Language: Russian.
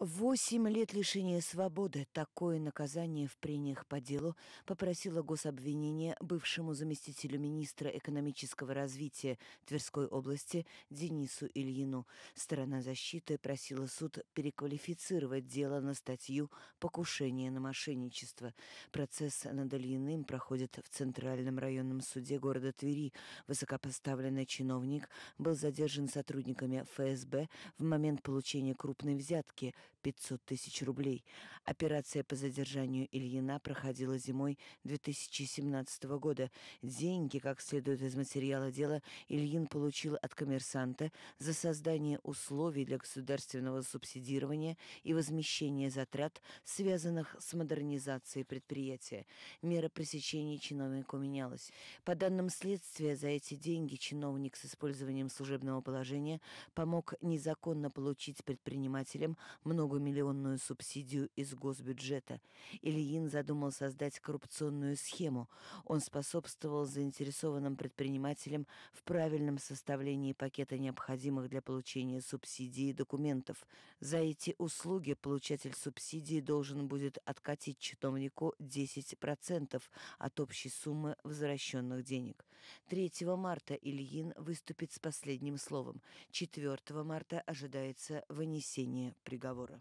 Восемь лет лишения свободы. Такое наказание в прениях по делу попросило гособвинение бывшему заместителю министра экономического развития Тверской области Денису Ильину. Сторона защиты просила суд переквалифицировать дело на статью «Покушение на мошенничество». Процесс над Ильиным проходит в Центральном районном суде города Твери. Высокопоставленный чиновник был задержан сотрудниками ФСБ в момент получения крупной взятки – 500 тысяч рублей. Операция по задержанию Ильина проходила зимой 2017 года. Деньги, как следует из материала дела, Ильин получил от коммерсанта за создание условий для государственного субсидирования и возмещения затрат, связанных с модернизацией предприятия. Мера пресечения чиновнику менялась. По данным следствия, за эти деньги чиновник с использованием служебного положения помог незаконно получить предпринимателям многомиллионную субсидию из госбюджета. Ильин задумал создать коррупционную схему. Он способствовал заинтересованным предпринимателям в правильном составлении пакета необходимых для получения субсидии документов. За эти услуги получатель субсидии должен будет откатить чиновнику 10% от общей суммы возвращенных денег. 3 марта Ильин выступит с последним словом. 4 марта ожидается вынесение приговора.